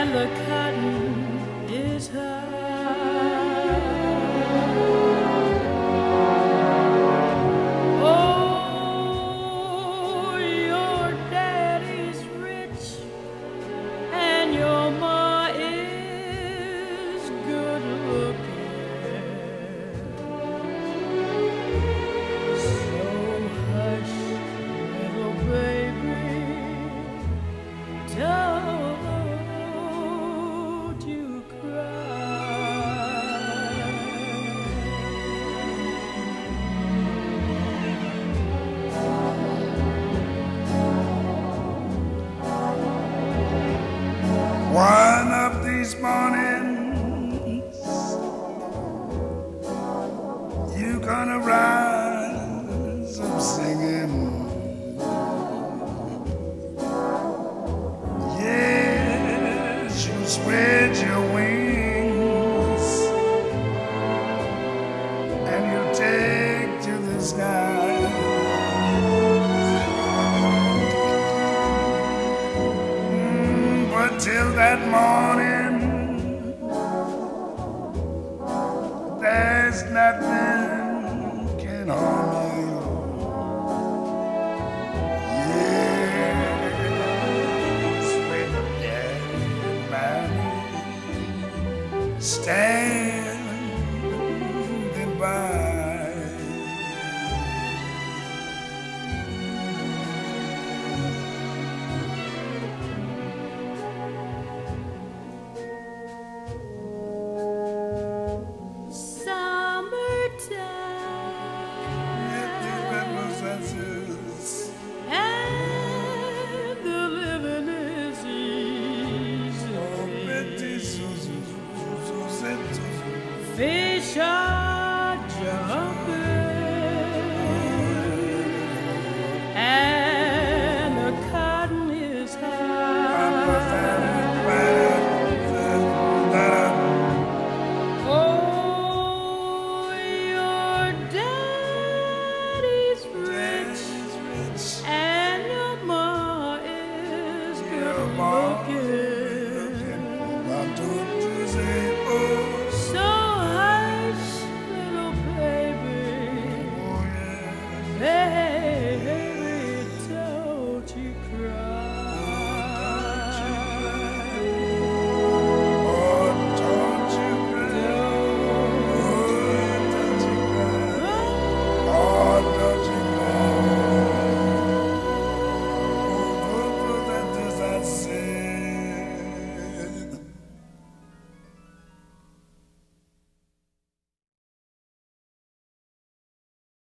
and the cotton is high. Mm, but Till that morning. Fecha